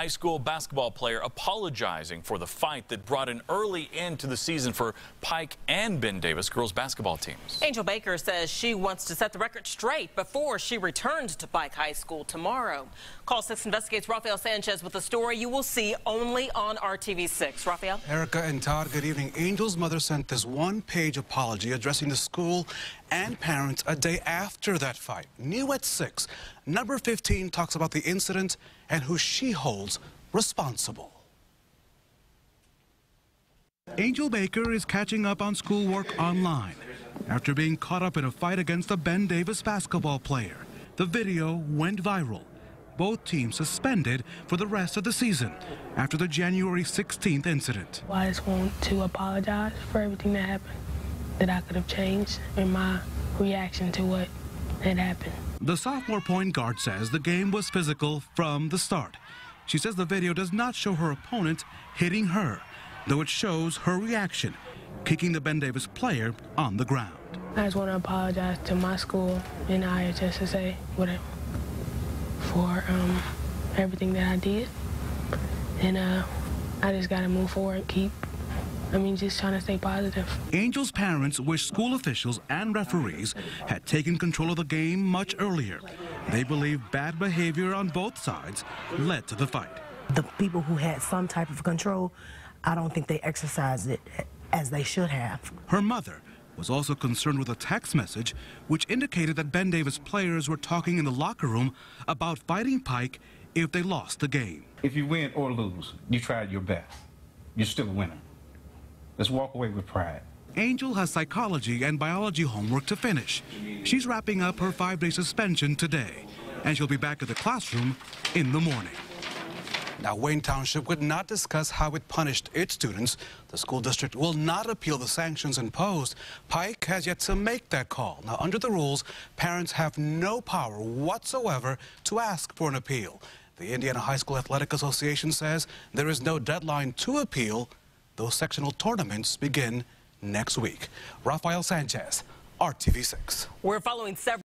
High school basketball player apologizing for the fight that brought an early end to the season for Pike and Ben Davis girls basketball teams. Angel Baker says she wants to set the record straight before she returns to Pike High School tomorrow. Call 6 investigates Rafael Sanchez with a story you will see only on RTV6. Rafael? Erica and Todd, good evening. Angel's mother sent this one-page apology addressing the school and parents a day after that fight. New at 6, number 15 talks about the incident and who she holds responsible. Angel Baker is catching up on schoolwork online after being caught up in a fight against a Ben Davis basketball player. The video went viral. Both teams suspended for the rest of the season after the January 16th incident. I just want to apologize for everything that happened, that I could have changed in my reaction to what had happened. The sophomore point guard says the game was physical from the start. She says the video does not show her opponent hitting her, though it shows her reaction, kicking the Ben Davis player on the ground. I just want to apologize to my school and IHS to say whatever for um, everything that I did. And uh, I just got to move forward and keep I mean, just trying to stay positive. Angel's parents wish school officials and referees had taken control of the game much earlier. They believe bad behavior on both sides led to the fight. The people who had some type of control, I don't think they exercised it as they should have. Her mother was also concerned with a text message which indicated that Ben Davis players were talking in the locker room about fighting Pike if they lost the game. If you win or lose, you tried your best. You're still a winner. Let's walk away with pride. Angel has psychology and biology homework to finish. She's wrapping up her five-day suspension today, and she'll be back at the classroom in the morning. Now, Wayne Township would not discuss how it punished its students. The school district will not appeal the sanctions imposed. Pike has yet to make that call. Now, under the rules, parents have no power whatsoever to ask for an appeal. The Indiana High School Athletic Association says there is no deadline to appeal those sectional tournaments begin next week. Rafael Sanchez, RTV6. We're following several